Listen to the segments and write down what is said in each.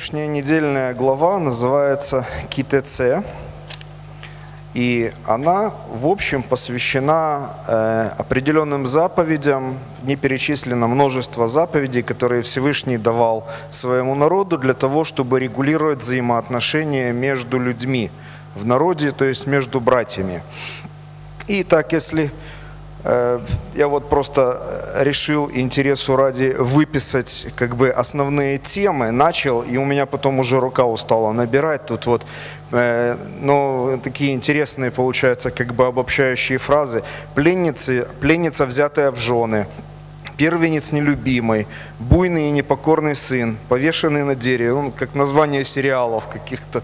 Сегодняшняя недельная глава называется КТЦ, и она, в общем, посвящена э, определенным заповедям. Не перечислено множество заповедей, которые Всевышний давал своему народу для того, чтобы регулировать взаимоотношения между людьми в народе, то есть между братьями. И так, если я вот просто решил интересу ради выписать как бы основные темы, начал, и у меня потом уже рука устала набирать тут вот, э, но такие интересные получаются как бы обобщающие фразы. Пленницы, пленница, взятая в жены, первенец нелюбимый, буйный и непокорный сын, повешенный на дереве, он как название сериалов каких-то.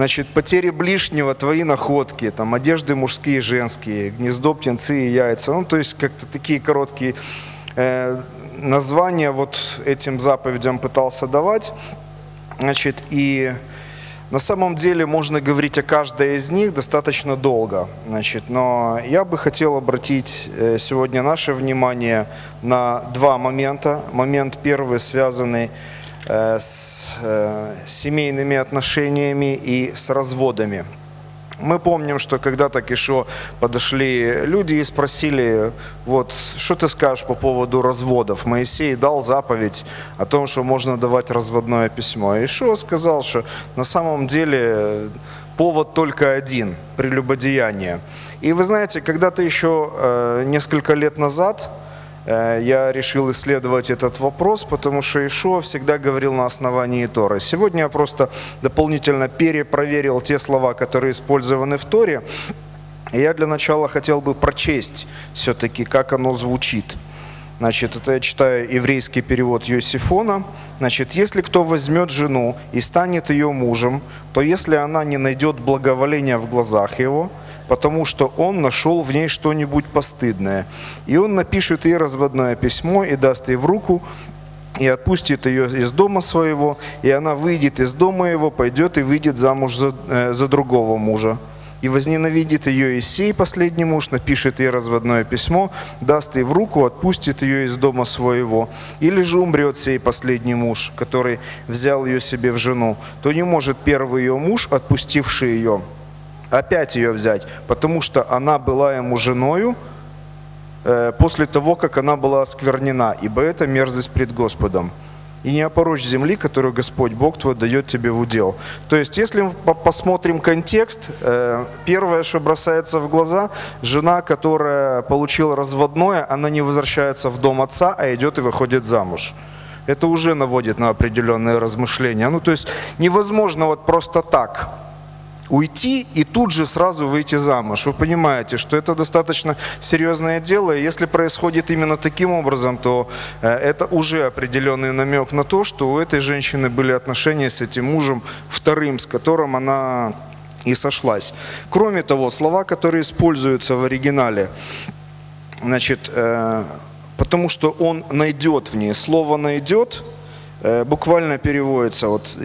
Значит, потери ближнего, твои находки, там, одежды мужские женские, гнездо, птенцы и яйца. Ну, то есть как-то такие короткие э, названия вот этим заповедям пытался давать. Значит, и на самом деле можно говорить о каждой из них достаточно долго. Значит, но я бы хотел обратить э, сегодня наше внимание на два момента. Момент первый, связанный с э, семейными отношениями и с разводами. Мы помним, что когда-то к Ишо подошли люди и спросили, вот, что ты скажешь по поводу разводов? Моисей дал заповедь о том, что можно давать разводное письмо. И Ишо сказал, что на самом деле повод только один – прелюбодеяние. И вы знаете, когда-то еще э, несколько лет назад – Э, я решил исследовать этот вопрос, потому что Ишуа всегда говорил на основании Торы. Сегодня я просто дополнительно перепроверил те слова, которые использованы в Торе. И я для начала хотел бы прочесть все-таки, как оно звучит. Значит, это я читаю еврейский перевод Йосифона. Значит, если кто возьмет жену и станет ее мужем, то если она не найдет благоволения в глазах его – потому что он нашел в ней что-нибудь постыдное. И он напишет ей разводное письмо и даст ей в руку, и отпустит ее из дома своего, и она выйдет из дома его, пойдет и выйдет замуж за, э, за другого мужа. И возненавидит ее и сей последний муж, напишет ей разводное письмо, даст ей в руку, отпустит ее из дома своего. Или же умрет сей последний муж, который взял ее себе в жену, то не может первый ее муж, отпустивший ее, опять ее взять, потому что она была ему женою э, после того, как она была осквернена, ибо это мерзость пред Господом. И не опорочь земли, которую Господь Бог твой дает тебе в удел. То есть, если мы посмотрим контекст, э, первое, что бросается в глаза, жена, которая получила разводное, она не возвращается в дом отца, а идет и выходит замуж это уже наводит на определенные размышления. Ну, то есть невозможно вот просто так уйти и тут же сразу выйти замуж. Вы понимаете, что это достаточно серьезное дело, и если происходит именно таким образом, то э, это уже определенный намек на то, что у этой женщины были отношения с этим мужем вторым, с которым она и сошлась. Кроме того, слова, которые используются в оригинале, значит, э, потому что он найдет в ней. Слово «найдет» э, буквально переводится вот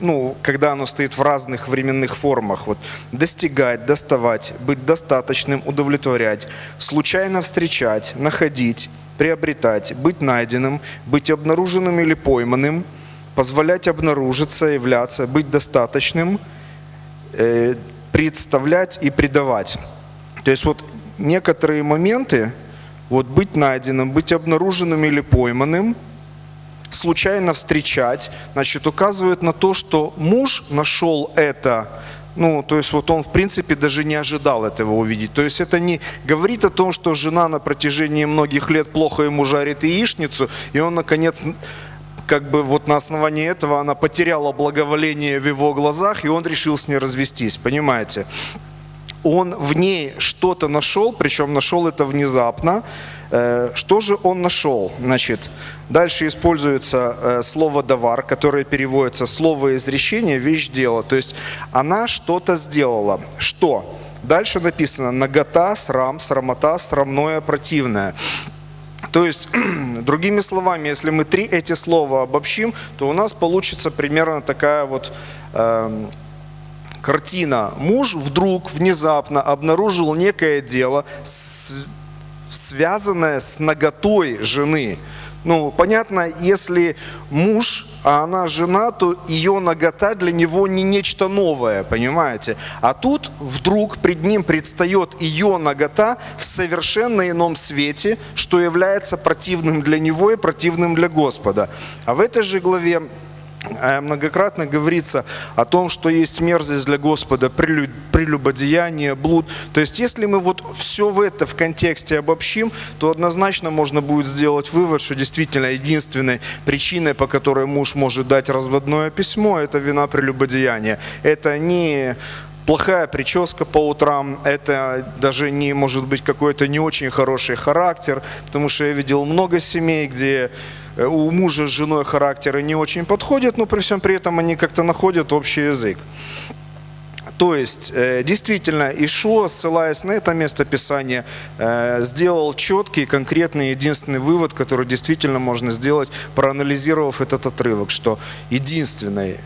ну, когда оно стоит в разных временных формах, вот, достигать, доставать, быть достаточным, удовлетворять, случайно встречать, находить, приобретать, быть найденным, быть обнаруженным или пойманным, позволять обнаружиться, являться, быть достаточным, э, представлять и предавать. То есть вот некоторые моменты, вот быть найденным, быть обнаруженным или пойманным – случайно встречать, значит, указывает на то, что муж нашел это ну, то есть вот он, в принципе, даже не ожидал этого увидеть. То есть это не говорит о том, что жена на протяжении многих лет плохо ему жарит яичницу, и он, наконец, как бы вот на основании этого она потеряла благоволение в его глазах, и он решил с ней развестись, понимаете? Он в ней что-то нашел, причем нашел это внезапно, что же он нашел? Значит, дальше используется э, слово «давар», которое переводится слово «изречение», «вещь дело». То есть она что-то сделала. Что? Дальше написано «нагота», «срам», «срамота», «срамное», «противное». То есть, другими словами, если мы три эти слова обобщим, то у нас получится примерно такая вот э, картина. Муж вдруг, внезапно обнаружил некое дело, связанное с наготой жены. Ну, понятно, если муж, а она жена, то ее нагота для него не нечто новое, понимаете? А тут вдруг пред ним предстает ее нагота в совершенно ином свете, что является противным для него и противным для Господа. А в этой же главе многократно говорится о том, что есть мерзость для Господа, прелюбодеяние, блуд. То есть, если мы вот все в это в контексте обобщим, то однозначно можно будет сделать вывод, что действительно единственной причиной, по которой муж может дать разводное письмо, это вина прелюбодеяния. Это не плохая прическа по утрам, это даже не может быть какой-то не очень хороший характер, потому что я видел много семей, где у мужа с женой характеры не очень подходят, но при всем при этом они как-то находят общий язык. То есть, э, действительно, Ишуа, ссылаясь на это место Писания, э, сделал четкий, конкретный, единственный вывод, который действительно можно сделать, проанализировав этот отрывок, что единственной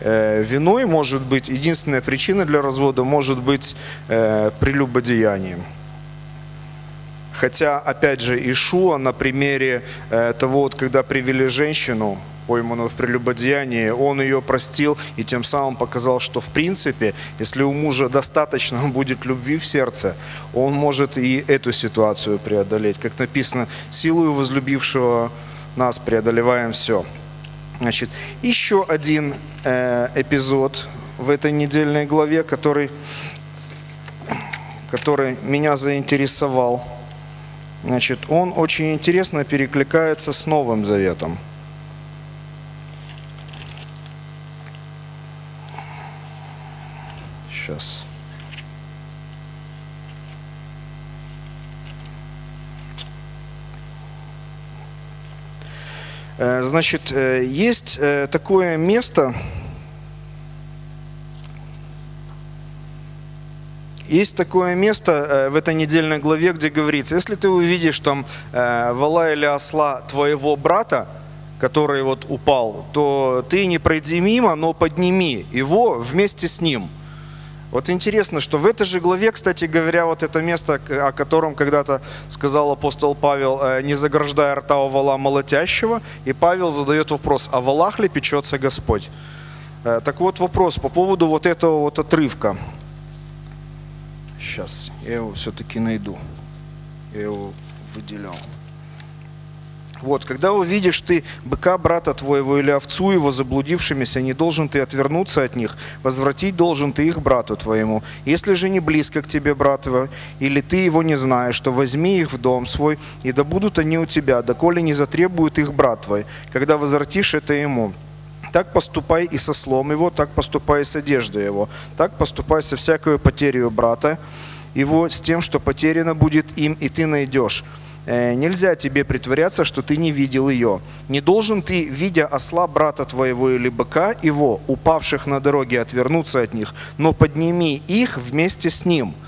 виной может быть, единственная причина для развода может быть прелюбодеянием. Хотя, опять же, Ишуа на примере э, того, вот, когда привели женщину, пойманную в прелюбодеянии, он ее простил и тем самым показал, что в принципе, если у мужа достаточно будет любви в сердце, он может и эту ситуацию преодолеть. Как написано, силою возлюбившего нас преодолеваем все. Значит, еще один э, эпизод в этой недельной главе, который, который меня заинтересовал – Значит, он очень интересно перекликается с Новым Заветом. Сейчас. Э, значит, э, есть э, такое место, Есть такое место э, в этой недельной главе, где говорится, если ты увидишь там э, вала или осла твоего брата, который вот упал, то ты не пройди мимо, но подними его вместе с ним. Вот интересно, что в этой же главе, кстати говоря, вот это место, о котором когда-то сказал апостол Павел, э, не заграждая рта у вала молотящего, и Павел задает вопрос, а валах ли печется Господь? Так вот вопрос по поводу вот этого вот отрывка. Сейчас, я его все-таки найду. Я его выделял. Вот, когда увидишь ты быка брата твоего или овцу его заблудившимися, не должен ты отвернуться от них, возвратить должен ты их брату твоему. Если же не близко к тебе брат твой, или ты его не знаешь, то возьми их в дом свой, и да будут они у тебя, доколе не затребует их брат твой, когда возвратишь это ему. Так поступай и со слом его, так поступай и с одеждой его, так поступай со всякой потерей брата его, с тем, что потеряно будет им, и ты найдешь. Э, нельзя тебе притворяться, что ты не видел ее. Не должен ты, видя осла брата твоего или быка его, упавших на дороге, отвернуться от них, но подними их вместе с ним –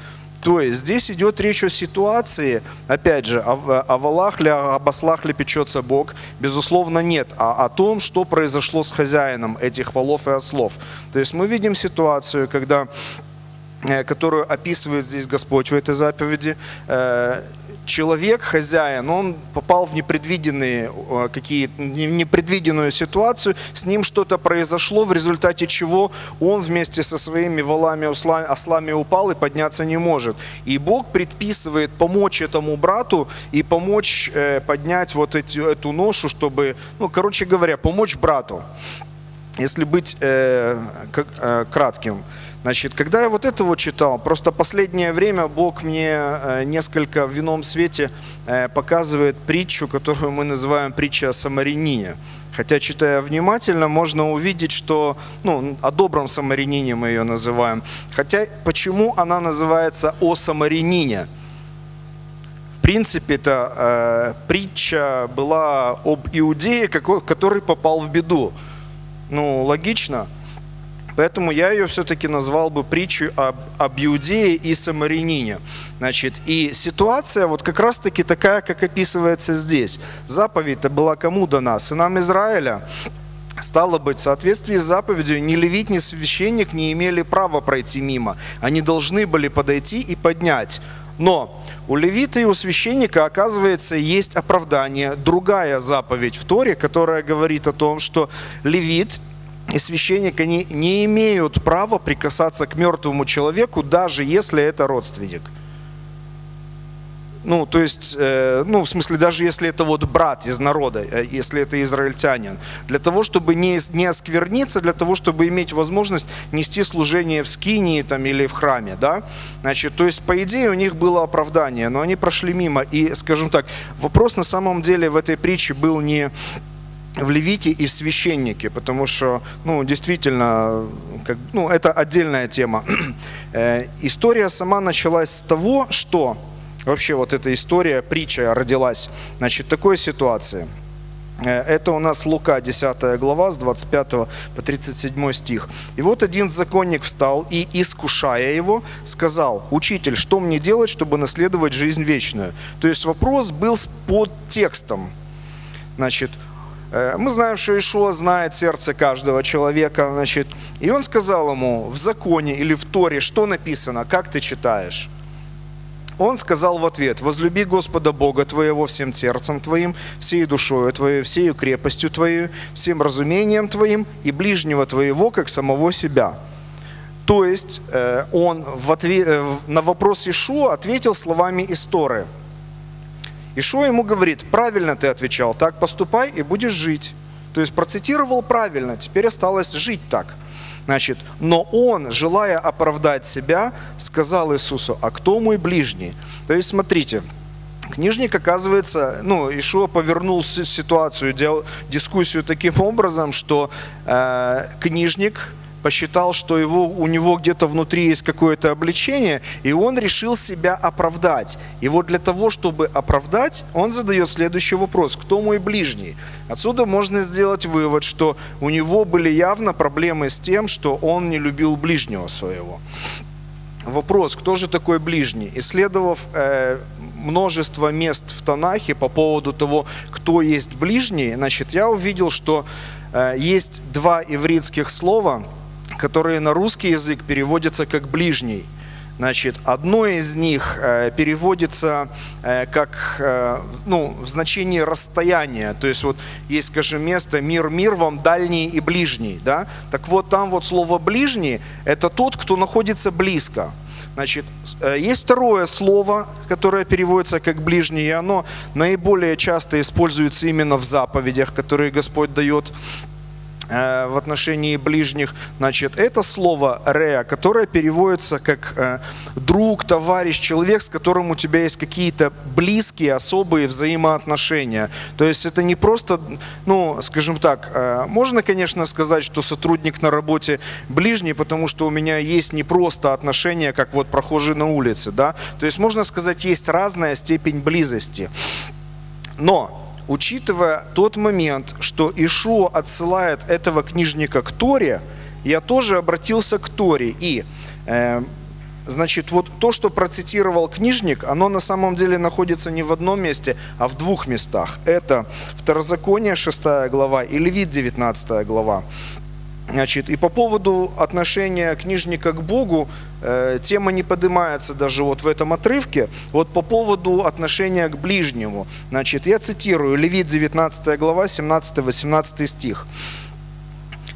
то есть здесь идет речь о ситуации, опять же, о, о валах ли, об ослах ли печется Бог, безусловно нет, а о том, что произошло с хозяином этих валов и ослов. То есть мы видим ситуацию, когда э, которую описывает здесь Господь в этой заповеди, э, человек, хозяин, он попал в непредвиденные э, какие непредвиденную ситуацию, с ним что-то произошло, в результате чего он вместе со своими валами, ослами упал и подняться не может. И Бог предписывает помочь этому брату и помочь э, поднять вот эти, эту ношу, чтобы, ну, короче говоря, помочь брату. Если быть э, э, кратким, Значит, когда я вот это вот читал, просто последнее время Бог мне э, несколько в ином свете э, показывает притчу, которую мы называем притча о самарянине. Хотя, читая внимательно, можно увидеть, что, ну, о добром самарянине мы ее называем. Хотя, почему она называется о самарянине? В принципе, это э, притча была об иудее, который попал в беду. Ну, логично. Поэтому я ее все-таки назвал бы притчей об, об Иудее и Самарянине. Значит, и ситуация вот как раз-таки такая, как описывается здесь. Заповедь-то была кому дана? Сынам Израиля. Стало быть, в соответствии с заповедью ни левит, ни священник не имели права пройти мимо. Они должны были подойти и поднять Но у левита и у священника, оказывается, есть оправдание, другая заповедь в Торе, которая говорит о том, что левит и священник, они не имеют права прикасаться к мертвому человеку, даже если это родственник. Ну, то есть, э, ну, в смысле, даже если это вот брат из народа, э, если это израильтянин, для того, чтобы не, не оскверниться, для того, чтобы иметь возможность нести служение в скинии там, или в храме, да, значит, то есть, по идее, у них было оправдание, но они прошли мимо, и, скажем так, вопрос на самом деле в этой притче был не в левите и в священнике, потому что, ну, действительно, как, ну, это отдельная тема. Э, история сама началась с того, что вообще вот эта история, притча родилась, значит, такой ситуации. Э, это у нас Лука, 10 глава, с 25 по 37 стих. «И вот один законник встал и, искушая его, сказал, «Учитель, что мне делать, чтобы наследовать жизнь вечную?» То есть вопрос был под текстом. Значит, мы знаем, что Ишуа знает сердце каждого человека, значит, и он сказал ему в законе или в Торе, что написано, как ты читаешь. Он сказал в ответ, возлюби Господа Бога твоего всем сердцем твоим, всей душою твоей, всей крепостью твоей, всем разумением твоим и ближнего твоего, как самого себя. То есть э, он в ответ, э, на вопрос Ишуа ответил словами из Торы. Ишуа ему говорит, правильно ты отвечал, так поступай и будешь жить. То есть процитировал правильно, теперь осталось жить так – Значит, но он, желая оправдать себя, сказал Иисусу, а кто мой ближний? То есть, смотрите, Книжник, оказывается, ну, Ишуа повернул ситуацию, делал дискуссию таким образом, что э, книжник посчитал, что его, у него где-то внутри есть какое-то обличение, и он решил себя оправдать. И вот для того, чтобы оправдать, он задает следующий вопрос. Кто мой ближний? Отсюда можно сделать вывод, что у него были явно проблемы с тем, что он не любил ближнего своего. Вопрос, кто же такой ближний? Исследовав э, множество мест в Танахе по поводу того, кто есть ближний, значит, я увидел, что э, есть два ивритских слова – которые на русский язык переводятся как «ближний». Значит, одно из них э, переводится э, как э, ну, в значении расстояния. То есть вот есть, скажем, место «мир, мир вам дальний и ближний». Да? Так вот там вот слово «ближний» – это тот, кто находится близко. Значит, есть второе слово, которое переводится как ближний, и оно наиболее часто используется именно в заповедях, которые Господь дает в отношении ближних, значит, это слово «реа», которое переводится как э, друг, товарищ, человек, с которым у тебя есть какие-то близкие, особые взаимоотношения. То есть это не просто, ну, скажем так, э, можно, конечно, сказать, что сотрудник на работе ближний, потому что у меня есть не просто отношения, как вот прохожий на улице, да. То есть можно сказать, есть разная степень близости. Но учитывая тот момент, что Ишуа отсылает этого книжника к Торе, я тоже обратился к Торе. И, э, значит, вот то, что процитировал книжник, оно на самом деле находится не в одном месте, а в двух местах. Это Второзаконие 6 глава и Левит 19 глава. Значит, и по поводу отношения книжника к Богу, э, тема не поднимается даже вот в этом отрывке. Вот по поводу отношения к ближнему. Значит, я цитирую Левит 19 глава, 17-18 стих.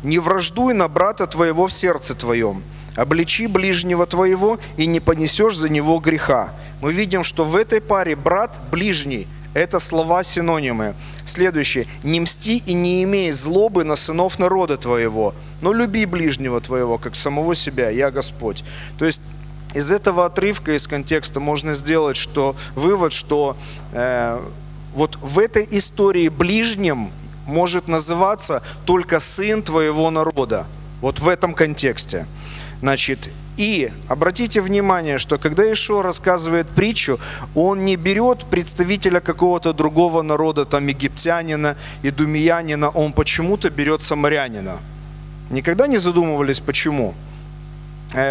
«Не враждуй на брата твоего в сердце твоем, обличи ближнего твоего, и не понесешь за него греха». Мы видим, что в этой паре брат ближний – это слова-синонимы. Следующее. «Не мсти и не имей злобы на сынов народа твоего, но люби ближнего твоего, как самого себя, я Господь». То есть из этого отрывка, из контекста можно сделать что, вывод, что э, вот в этой истории ближним может называться только сын твоего народа. Вот в этом контексте. Значит, и обратите внимание, что когда Ишуа рассказывает притчу, он не берет представителя какого-то другого народа, там египтянина, идумиянина, он почему-то берет самарянина. Никогда не задумывались, почему? Э,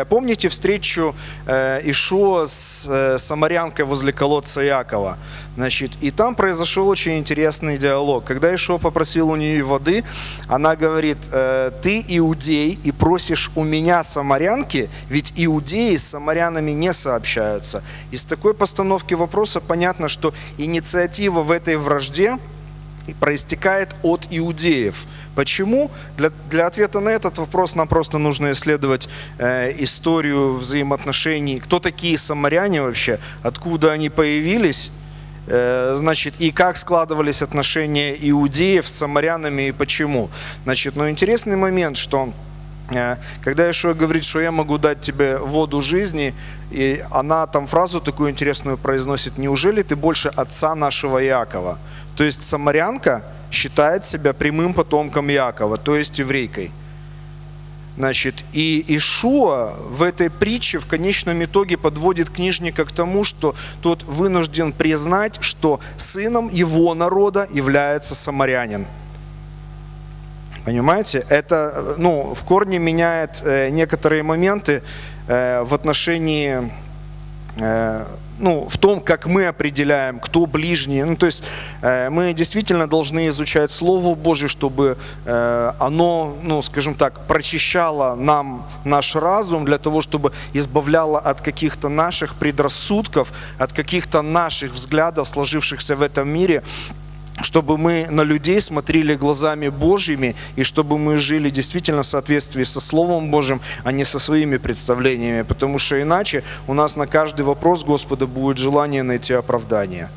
Помните встречу э, Ишуа с э, самарянкой возле колодца Якова? Значит, и там произошел очень интересный диалог. Когда Ишуа попросил у нее воды, она говорит, «Э, ты иудей и просишь у меня самарянки, ведь иудеи с самарянами не сообщаются. Из такой постановки вопроса понятно, что инициатива в этой вражде проистекает от иудеев. Почему? Для, для ответа на этот вопрос нам просто нужно исследовать э, историю взаимоотношений. Кто такие самаряне вообще? Откуда они появились? Э, значит, и как складывались отношения иудеев с самарянами и почему? Значит, но интересный момент, что э, когда Ишуа говорит, что я могу дать тебе воду жизни, и она там фразу такую интересную произносит, неужели ты больше отца нашего Иакова? То есть самарянка считает себя прямым потомком Якова, то есть еврейкой. Значит, и Ишуа в этой притче в конечном итоге подводит книжника к тому, что тот вынужден признать, что сыном его народа является самарянин. Понимаете? Это ну, в корне меняет э, некоторые моменты э, в отношении э, ну, в том, как мы определяем, кто ближний. Ну, то есть э, мы действительно должны изучать Слово Божье, чтобы э, оно, ну, скажем так, прочищало нам наш разум для того, чтобы избавляло от каких-то наших предрассудков, от каких-то наших взглядов, сложившихся в этом мире, чтобы мы на людей смотрели глазами Божьими, и чтобы мы жили действительно в соответствии со Словом Божьим, а не со своими представлениями, потому что иначе у нас на каждый вопрос Господа будет желание найти оправдание.